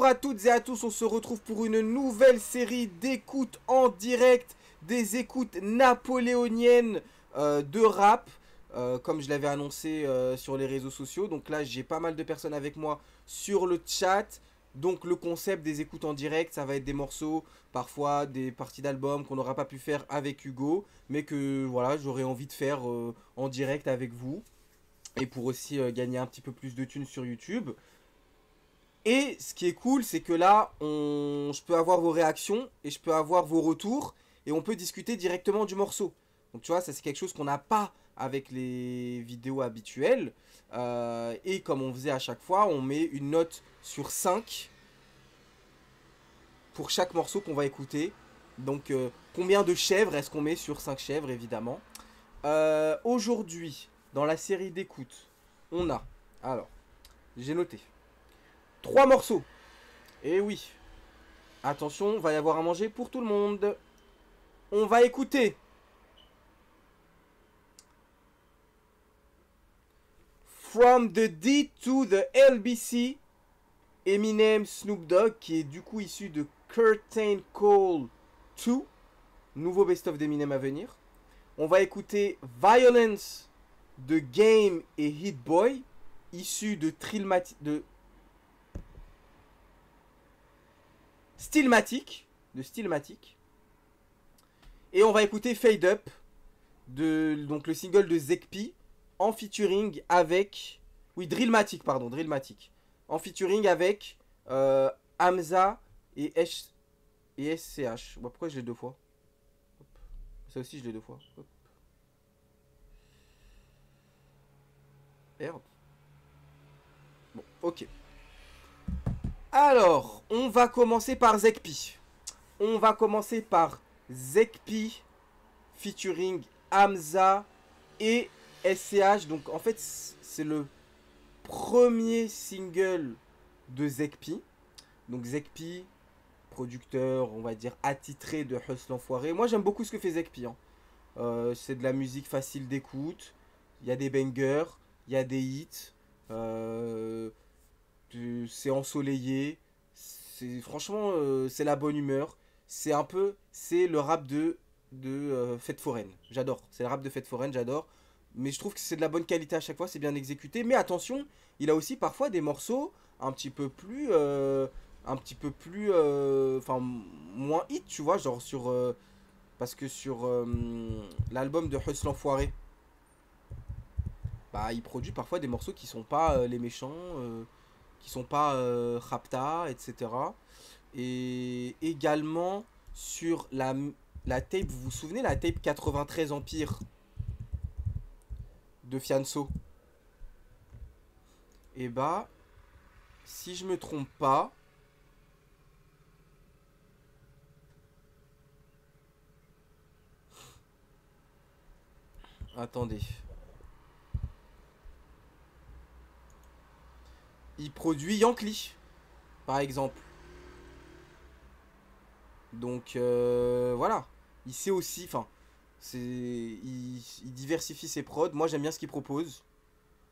Bonjour à toutes et à tous, on se retrouve pour une nouvelle série d'écoutes en direct, des écoutes napoléoniennes euh, de rap, euh, comme je l'avais annoncé euh, sur les réseaux sociaux. Donc là, j'ai pas mal de personnes avec moi sur le chat. Donc le concept des écoutes en direct, ça va être des morceaux, parfois des parties d'albums qu'on n'aura pas pu faire avec Hugo, mais que voilà, j'aurais envie de faire en direct avec vous. Et pour aussi gagner un petit peu plus de thunes sur YouTube. Et ce qui est cool, c'est que là, on... je peux avoir vos réactions et je peux avoir vos retours et on peut discuter directement du morceau. Donc tu vois, ça c'est quelque chose qu'on n'a pas avec les vidéos habituelles. Euh, et comme on faisait à chaque fois, on met une note sur 5 pour chaque morceau qu'on va écouter. Donc euh, combien de chèvres est-ce qu'on met sur 5 chèvres évidemment. Euh, aujourd'hui, dans la série d'écoute, on a... Alors, j'ai noté. Trois morceaux. Et eh oui. Attention, va y avoir à manger pour tout le monde. On va écouter. From the D to the LBC. Eminem Snoop Dogg, qui est du coup issu de Curtain Call 2. Nouveau best-of d'Eminem à venir. On va écouter Violence de Game et Hit Boy, issu de de Stylmatic, de Stylmatic. Et on va écouter Fade Up, de, donc le single de Zekpi, en featuring avec... Oui, Drillmatic, pardon, Drillmatic. En featuring avec euh, Hamza et, et SCH. pourquoi je l'ai deux fois Ça aussi, je l'ai deux fois. Merde. Bon, ok. Alors, on va commencer par Zekpi. On va commencer par Zekpi featuring Hamza et SCH. Donc en fait, c'est le premier single de Zekpi. Donc Zekpi, producteur, on va dire, attitré de Hustle Enfoiré. Moi j'aime beaucoup ce que fait Zekpi. Hein. Euh, c'est de la musique facile d'écoute. Il y a des bangers, il y a des hits. Euh, c'est ensoleillé. Franchement euh, c'est la bonne humeur. C'est un peu c'est le rap de euh, fête foraine. J'adore. C'est le rap de fête foraine, j'adore. Mais je trouve que c'est de la bonne qualité à chaque fois, c'est bien exécuté. Mais attention, il a aussi parfois des morceaux un petit peu plus euh, un petit peu plus enfin moins hit, tu vois, genre sur parce que sur l'album de Hustle Enfoiré bah il produit parfois des morceaux qui sont pas les méchants qui sont pas euh, Rapta, etc. Et également sur la, tape, vous vous souvenez la tape 93 Empire de Fianso? Et eh bah, si je me trompe pas, Attendez. Il produit Yankee, par exemple. Donc euh, voilà, il sait aussi, enfin, c'est, il, diversifie ses prods. Moi j'aime bien ce qu'il propose.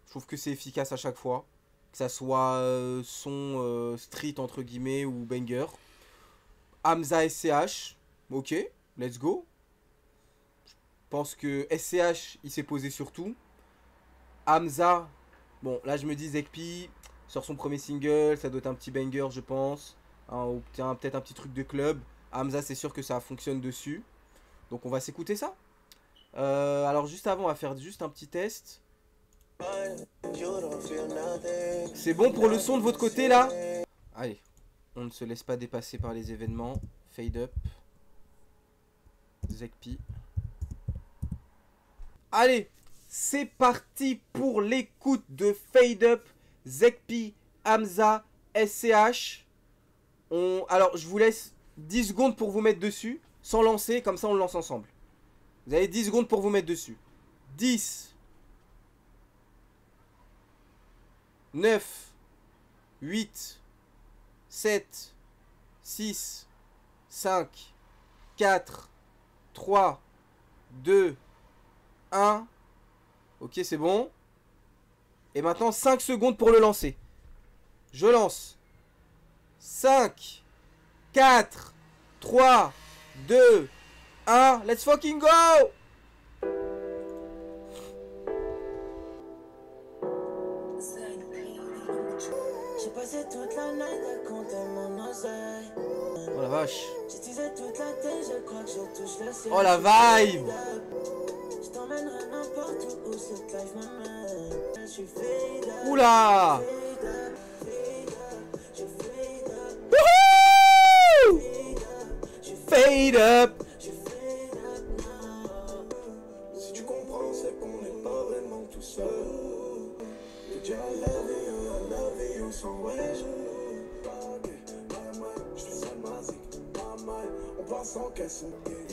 Je trouve que c'est efficace à chaque fois, que ça soit euh, son euh, street entre guillemets ou banger. Hamza SCH, ok, let's go. Je pense que SCH il s'est posé sur tout. Hamza, bon là je me dis Zekpi, sort son premier single, ça doit être un petit banger, je pense. Ou peut-être un petit truc de club. Hamza, c'est sûr que ça fonctionne dessus. Donc on va s'écouter ça. Euh, alors juste avant, on va faire juste un petit test. C'est bon pour le son de votre côté là? Allez, on ne se laisse pas dépasser par les événements. Fade up. Zekpi. Allez, c'est parti pour l'écoute de Fade Up Zekpi, Hamza, SCH. On... Alors, je vous laisse 10 secondes pour vous mettre dessus, sans lancer, comme ça on le lance ensemble. Vous avez 10 secondes pour vous mettre dessus. 10, 9, 8, 7, 6, 5, 4, 3, 2, 1. Ok, c'est bon. Et maintenant 5 secondes pour le lancer. Je lance. 5, 4, 3, 2, 1. Let's fucking go. Oh la vache. Oh la vibe Je t'emmènerai n'importe où, cette life Oula fade up, Wouhou Fade. Si tu comprends, c'est qu'on n'est pas vraiment tout seul. Gagne.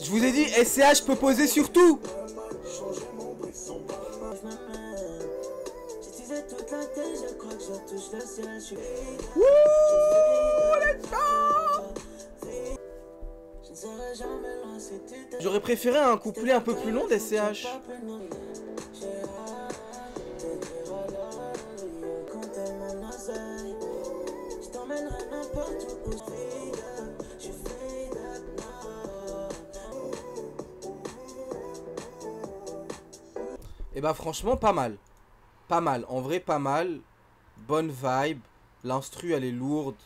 Je vous ai dit, SCH peut poser sur tout J'utilisais toute la tête, je crois que je touche le ciel. Je suis fade up, Wouh Let's go je ne serai jamais loin si tu t'es J'aurais préféré un couplet un peu plus long d'SCH. J'ai hâte de t'écrire à l'oreille, compter mon oseille. Je t'emmènerai n'importe où, je fade up, je fade up now. Et bah franchement pas mal. Pas mal, en vrai pas mal. Bonne vibe. L'instru elle est lourde.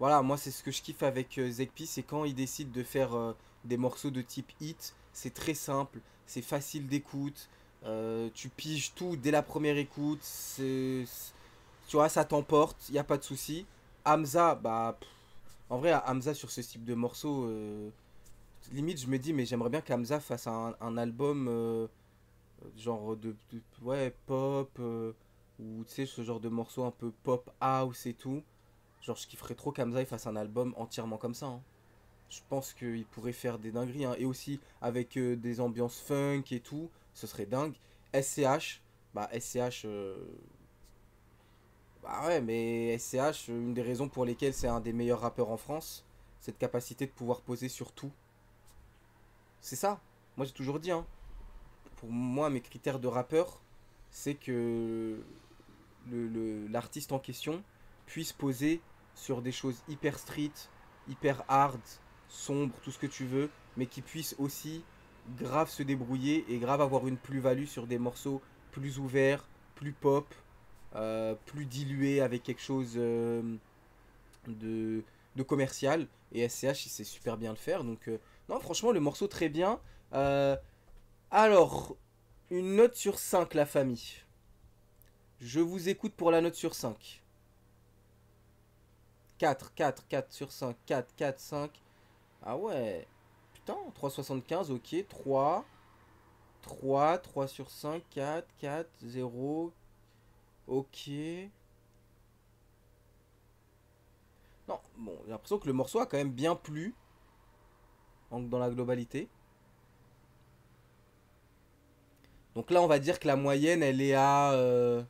Voilà, moi c'est ce que je kiffe avec euh, Zekpi, c'est quand il décide de faire euh, des morceaux de type hit. C'est très simple, c'est facile d'écoute. euh, tu piges tout dès la première écoute. Tu vois, ça t'emporte, il y a pas de souci. Hamza, bah, en vrai, Hamza sur ce type de morceau, limite je me dis, mais j'aimerais bien qu'Hamza fasse un album. Genre de, ouais pop euh, ou tu sais ce genre de morceaux un peu pop house et tout. Genre je kifferais trop qu'Hamza il fasse un album entièrement comme ça hein. je pense qu'il pourrait faire des dingueries hein. et aussi avec euh, des ambiances funk et tout ce serait dingue. SCH bah SCH euh, bah ouais mais SCH une des raisons pour lesquelles c'est un des meilleurs rappeurs en France cette capacité de pouvoir poser sur tout. C'est ça. Moi j'ai toujours dit hein pour moi, mes critères de rappeur, c'est que le- le- l'artiste en question puisse poser sur des choses hyper street, hyper hard, sombre, tout ce que tu veux, mais qui puisse aussi grave se débrouiller et grave avoir une plus-value sur des morceaux plus ouverts, plus pop, euh, plus dilués avec quelque chose euh, de, de commercial. Et SCH, il sait super bien le faire. Donc, euh, non, franchement, le morceau très bien. Alors, une note sur 5, la famille. Je vous écoute pour la note sur 5. 4, 4, 4 sur 5, 4, 4, 5. Ah ouais. Putain, 3,75, ok. 3, 3, 3 sur 5, 4, 4, 0. Ok. Non, bon, j'ai l'impression que le morceau a quand même bien plu. Dans la globalité. Donc là, on va dire que la moyenne, elle est à... euh,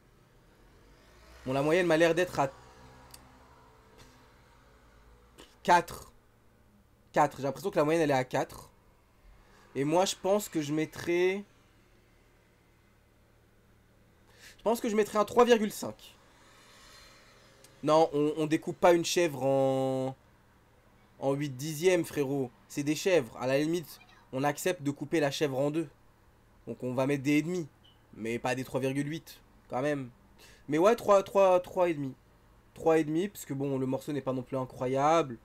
Bon, la moyenne m'a l'air d'être à 4. 4. J'ai l'impression que la moyenne, elle est à 4. Et moi, je pense que je mettrais... Je pense que je mettrais un 3,5. Non, on, découpe pas une chèvre en... En 8 dixièmes, frérot. C'est des chèvres. À la limite, on accepte de couper la chèvre en deux. Donc on va mettre des et demi, mais pas des 3,8 quand même. Mais ouais, 3 3 3 et demi. 3 et demi parce que bon, le morceau n'est pas non plus incroyable.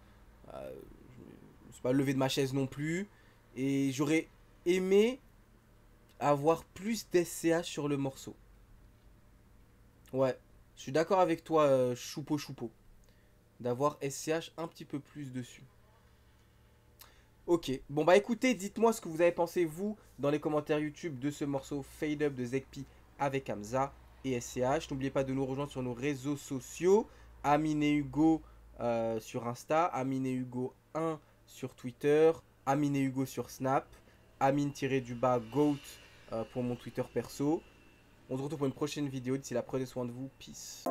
Euh, je me suis pas levé de ma chaise non plus et j'aurais aimé avoir plus d'SCH sur le morceau. Ouais, je suis d'accord avec toi euh, choupo choupo d'avoir SCH un petit peu plus dessus. Ok, bon bah écoutez, dites-moi ce que vous avez pensé vous dans les commentaires YouTube de ce morceau Fade Up de Zekpi avec Hamza et SCH. N'oubliez pas de nous rejoindre sur nos réseaux sociaux, Amine et Hugo euh, sur Insta, Amine et Hugo 1 sur Twitter, Amine et Hugo sur Snap, Amine-du-bas Goat euh, pour mon Twitter perso. On se retrouve pour une prochaine vidéo. D'ici là, prenez soin de vous. Peace.